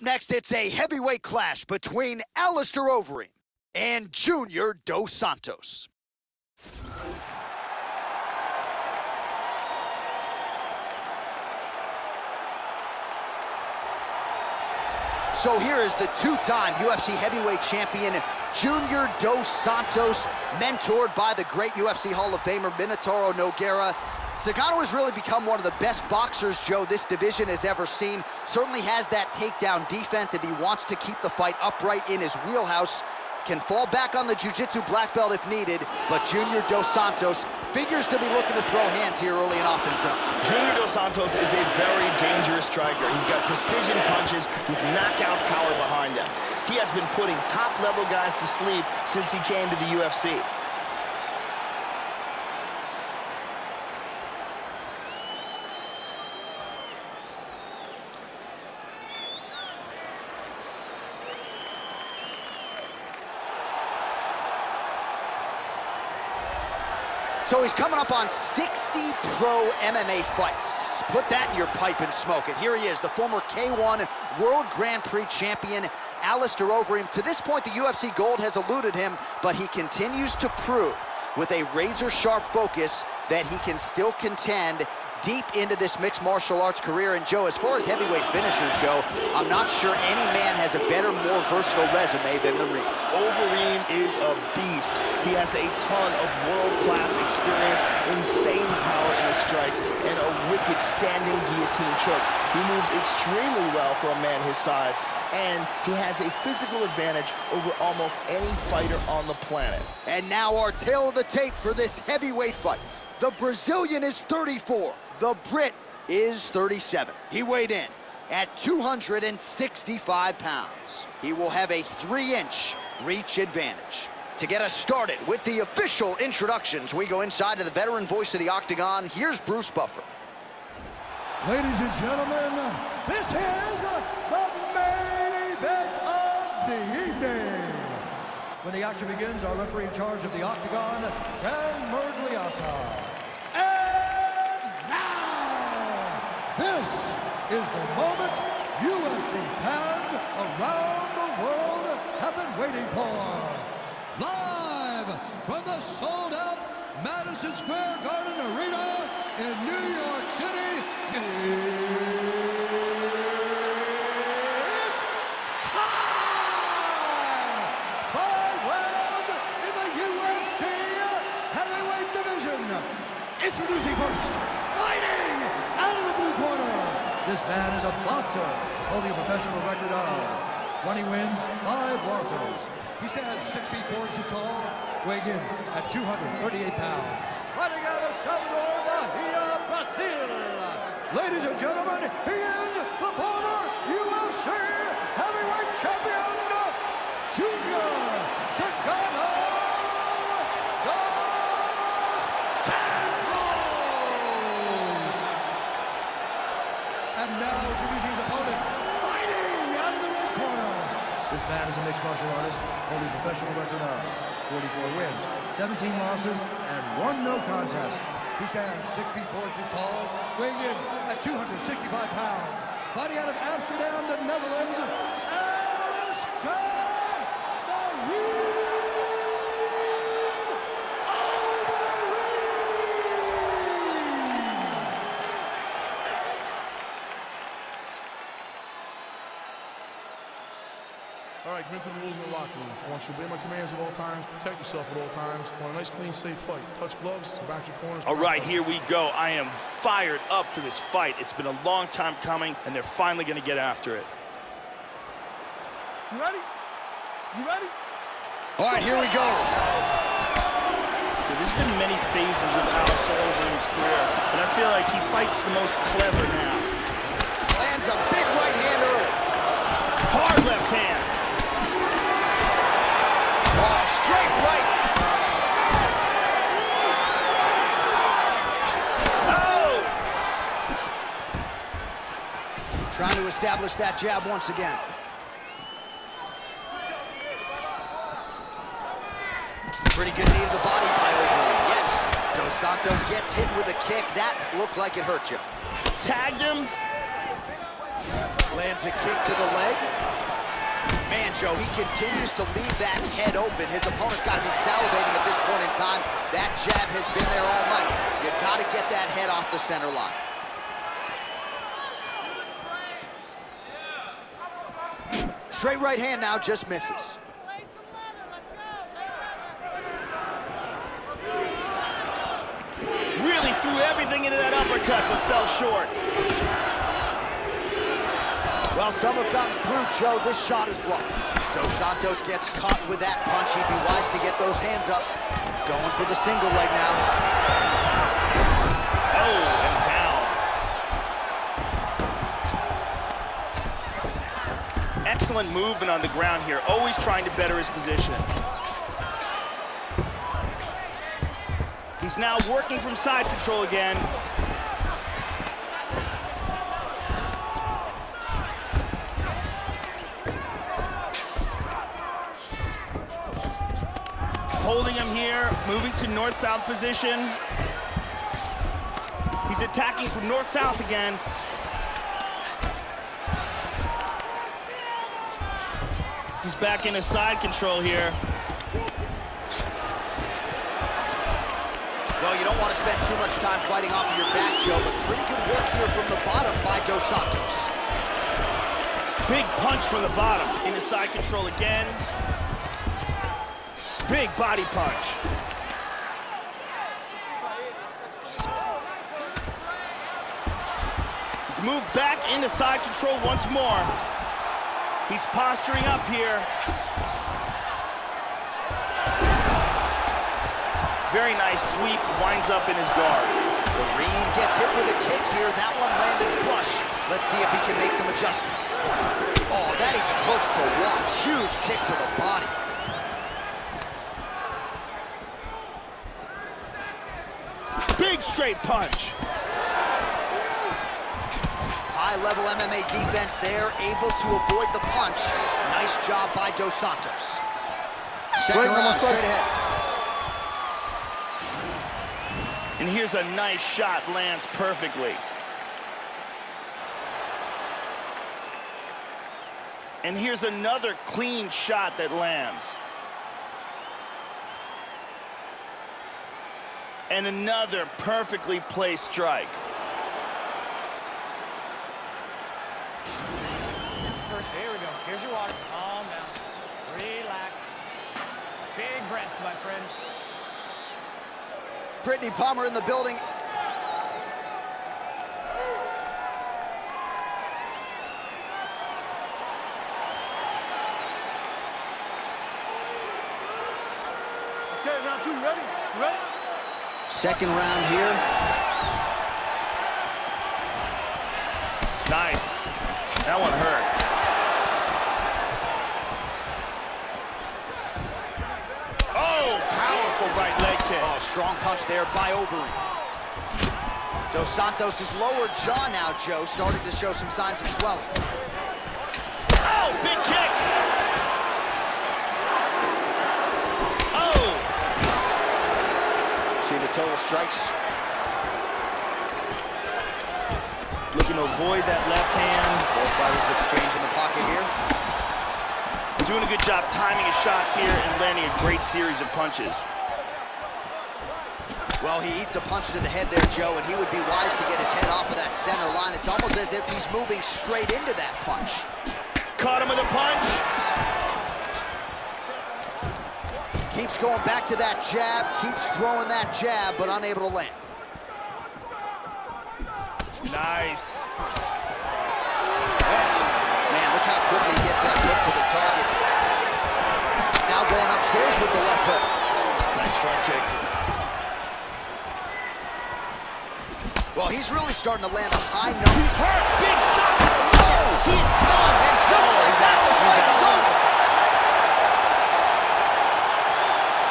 Next, it's a heavyweight clash between Alistair Overeem and Junior Dos Santos. So here is the two-time UFC heavyweight champion, Junior Dos Santos, mentored by the great UFC Hall of Famer Minotauro Nogueira. Cigano has really become one of the best boxers, Joe, this division has ever seen. Certainly has that takedown defense if he wants to keep the fight upright in his wheelhouse can fall back on the jiu-jitsu black belt if needed, but Junior Dos Santos figures to be looking to throw hands here early and often tough. Junior Dos Santos is a very dangerous striker. He's got precision punches with knockout power behind him. He has been putting top-level guys to sleep since he came to the UFC. So he's coming up on 60 pro MMA fights. Put that in your pipe and smoke it. Here he is, the former K1 World Grand Prix champion, Alistair Overeem. To this point, the UFC Gold has eluded him, but he continues to prove with a razor-sharp focus that he can still contend deep into this mixed martial arts career. And Joe, as far as heavyweight finishers go, I'm not sure any man has a better, more versatile resume than the Reem. Overeem is a beast. He has a ton of world-class experience, insane power in his strikes, and a wicked standing guillotine choke. He moves extremely well for a man his size, and he has a physical advantage over almost any fighter on the planet. And now our tail of the tape for this heavyweight fight. The Brazilian is 34. The Brit is 37. He weighed in at 265 pounds. He will have a three-inch reach advantage. To get us started with the official introductions, we go inside to the veteran voice of the Octagon. Here's Bruce Buffer. Ladies and gentlemen, this is the main event of the evening. When the action begins, our referee in charge of the Octagon, Dan Miragliotta. This is the moment UFC fans around the world have been waiting for. Live from the sold-out Madison Square Garden Arena in New York City, it's time! In the UFC heavyweight division. Introducing first, out of the blue corner. This man is a boxer holding a professional record of 20 wins, 5 losses. He stands 6 feet 4 inches tall, weighing in at 238 pounds. Fighting out of Salvador Bahia, Brazil. Ladies and gentlemen, he is the former UFC heavyweight champion, Junior Cigano Dos Santos. And now introducing his opponent, fighting out of the red corner. This man is a mixed martial artist, holding a professional record of 44 wins, 17 losses, and one no contest. He stands 6 feet 4 inches tall, weighing in at 265 pounds. Fighting out of Amsterdam, the Netherlands, All right, commit to the rules in the locker room. I want you to obey my commands at all times, protect yourself at all times. I want a nice, clean, safe fight. Touch gloves, back your corners. All right, here we go. I am fired up for this fight. It's been a long time coming, and they're finally going to get after it. You ready? You ready? All right, here we go. There's been many phases of Alistair Overeem's career, but I feel like he fights the most clever now. To establish that jab once again. Pretty good knee to the body by Overeem. Yes, Dos Santos gets hit with a kick. That looked like it hurt you. Tagged him. Lands Lands a kick to the leg. Man, Joe, he continues to leave that head open. His opponent's got to be salivating at this point in time. That jab has been there all night. You've got to get that head off the center line. Straight right hand now, just misses. Really threw everything into that uppercut, but fell short. Well, some have gotten through, Joe. This shot is blocked. Dos Santos gets caught with that punch. He'd be wise to get those hands up. Going for the single leg now. Excellent movement on the ground here. Always trying to better his position. He's now working from side control again. Holding him here, moving to north-south position. He's attacking from north-south again. He's back into side control here. Well, you don't want to spend too much time fighting off of your back, Joe, but pretty good work here from the bottom by Dos Santos. Big punch from the bottom. Into side control again. Big body punch. He's moved back into side control once more. He's posturing up here. Very nice sweep, winds up in his guard. Green gets hit with a kick here. That one landed flush. Let's see if he can make some adjustments. Oh, that even hurts to watch. Huge kick to the body. Big straight punch. High-level MMA defense there, able to avoid the punch. Nice job by Dos Santos. Second round straight ahead. And here's a nice shot, lands perfectly. And here's another clean shot that lands. And another perfectly placed strike. First, here we go. Here's your water. Calm down. Relax. Big breaths, my friend. Brittany Palmer in the building. Okay, round two, ready? Ready? Second round here. Nice. That one hurt. Oh, powerful right leg kick. Oh, strong punch there by Overeem. Dos Santos' lower jaw now, Joe, starting to show some signs of swelling. Oh, big kick. Oh, See the total strikes? looking to avoid that left hand. Both fighters exchange in the pocket here. Doing a good job timing his shots here and landing a great series of punches. Well, he eats a punch to the head there, Joe, and he would be wise to get his head off of that center line. It's almost as if he's moving straight into that punch. Caught him with a punch. Keeps going back to that jab, keeps throwing that jab, but unable to land. Nice. Man, look how quickly he gets that hook to the target. Now going upstairs with the left hook. Nice front kick. Well, he's really starting to land a high note. He's hurt. Big shot to the nose. He is stunned, and just Oh, like that, the fight is over.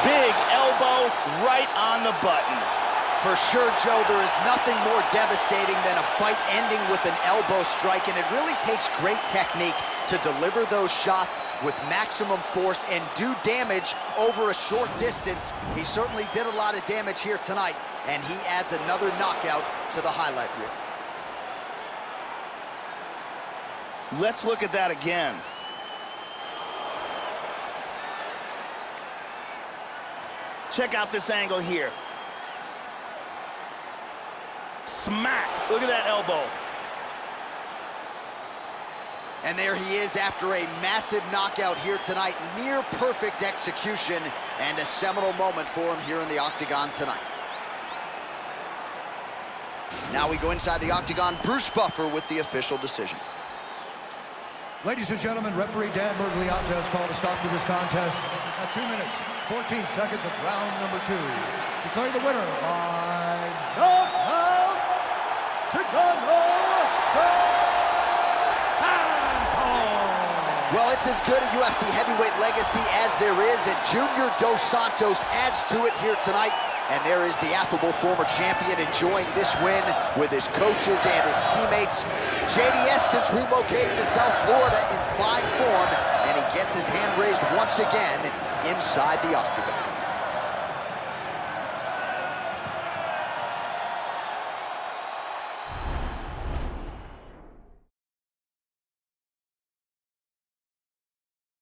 Big elbow right on the button. For sure, Joe, there is nothing more devastating than a fight ending with an elbow strike, and it really takes great technique to deliver those shots with maximum force and do damage over a short distance. He certainly did a lot of damage here tonight, and he adds another knockout to the highlight reel. Let's look at that again. Check out this angle here. Smack. Look at that elbow. And there he is after a massive knockout here tonight. Near perfect execution and a seminal moment for him here in the Octagon tonight. Now we go inside the Octagon. Bruce Buffer with the official decision. Ladies and gentlemen, referee Dan Miragliotta has called a stop to this contest at 2 minutes, 14 seconds of round number two. Declaring the winner by knockout, Well, it's as good a UFC heavyweight legacy as there is, and Junior Dos Santos adds to it here tonight. And there is the affable former champion enjoying this win with his coaches and his teammates. JDS since relocating to South Florida in fine form, and he gets his hand raised once again inside the octagon.